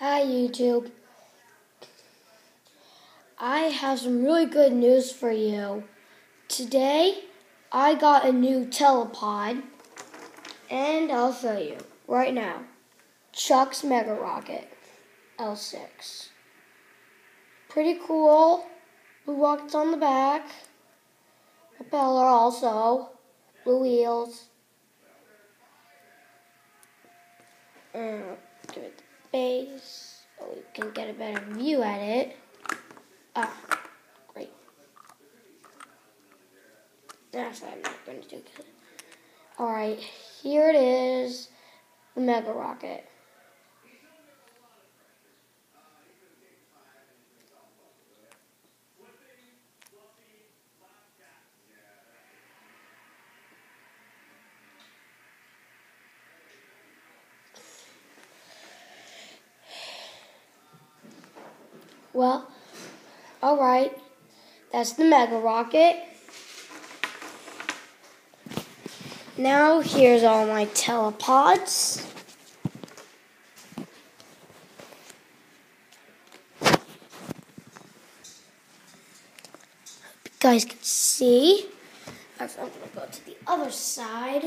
Hi, YouTube. I have some really good news for you. Today, I got a new telepod, and I'll show you right now. Chuck's Mega Rocket L6. Pretty cool. Blue rockets on the back. Propeller also. Blue wheels. And give it base so we can get a better view at it. Ah, great. That's what I'm not going to do. Alright, here it is, the Mega Rocket. Well, alright. That's the Mega Rocket. Now here's all my telepods. you guys can see. I'm to go to the other side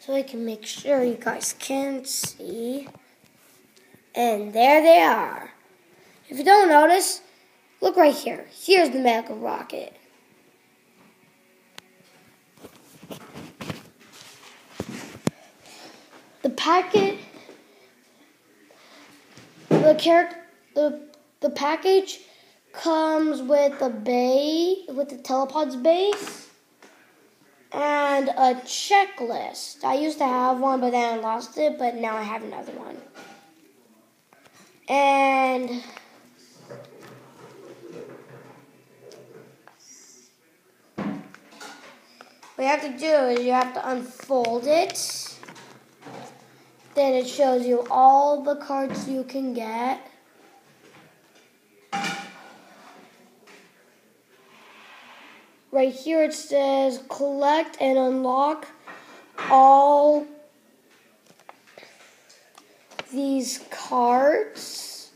so I can make sure you guys can see. And there they are. If you don't notice, look right here. Here's the Mega Rocket. The packet, the character, the the package comes with a bay, with the telepod's base, and a checklist. I used to have one, but then I lost it. But now I have another one. And What you have to do is you have to unfold it. Then it shows you all the cards you can get. Right here it says collect and unlock all these cards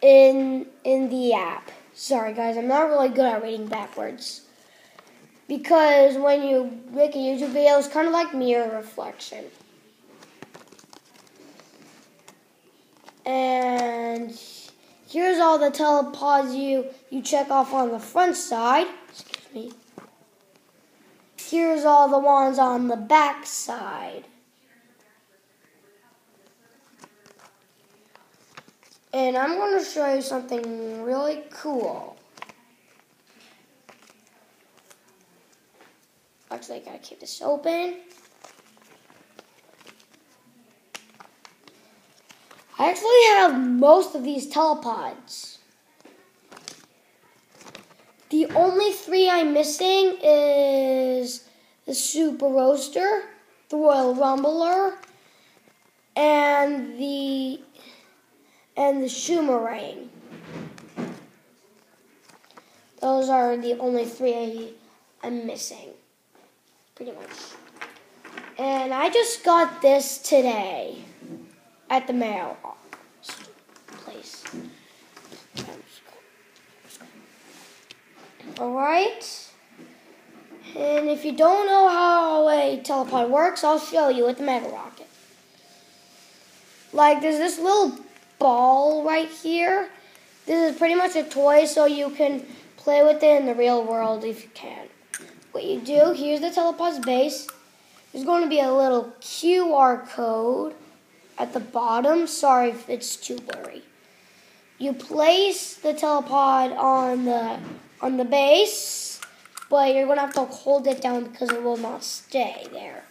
in in the app. Sorry guys, I'm not really good at reading backwards because when you make a YouTube video, it's kind of like mirror reflection. And here's all the telepods you, you check off on the front side. Excuse me. Here's all the ones on the back side. And I'm going to show you something really cool. Actually, I gotta keep this open. I actually have most of these telepods. The only three I'm missing is the Super Roaster, the Royal Rumbler, and the and the Shoomerang. Those are the only three I'm missing pretty much. And I just got this today at the mail place. Alright. And if you don't know how a telepod works, I'll show you with the Mega Rocket. Like, there's this little ball right here. This is pretty much a toy, so you can play with it in the real world if you can what you do, here's the telepod's base. There's going to be a little QR code at the bottom. Sorry if it's too blurry. You place the telepod on the on the base, but you're going to have to hold it down because it will not stay there.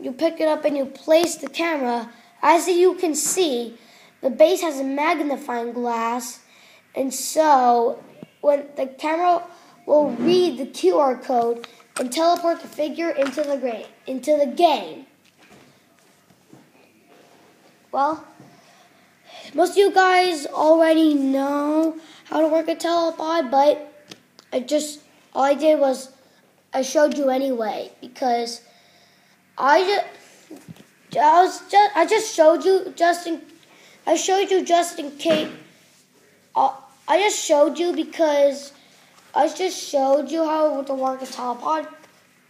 You pick it up and you place the camera. As you can see, the base has a magnifying glass, and so when the camera will read the QR code and teleport the figure into the into the game. Well, most of you guys already know how to work a telepod, but I just all I did was I showed you anyway because I just I was just I just showed you just in I showed you just in case. Uh, I just showed you because I just showed you how to work a telepod.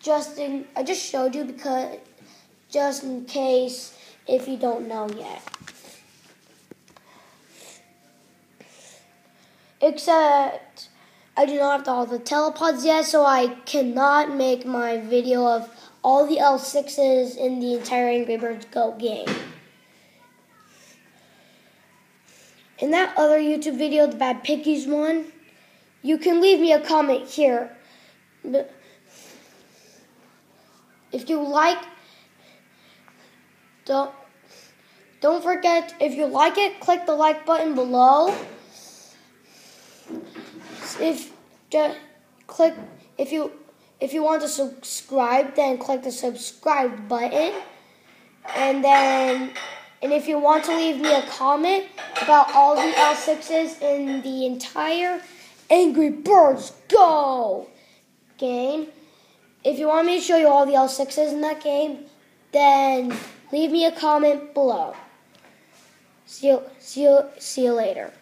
Just in I just showed you because just in case if you don't know yet. Except I do not have all the telepods yet, so I cannot make my video of all the L6s in the entire Angry Birds Go game. In that other YouTube video, the Bad Piggies one, you can leave me a comment here. If you like, don't don't forget if you like it, click the like button below. If just click if you if you want to subscribe, then click the subscribe button. And then, and if you want to leave me a comment about all the L6s in the entire Angry Birds Go game, if you want me to show you all the L6s in that game, then leave me a comment below. See you, see you, see you later.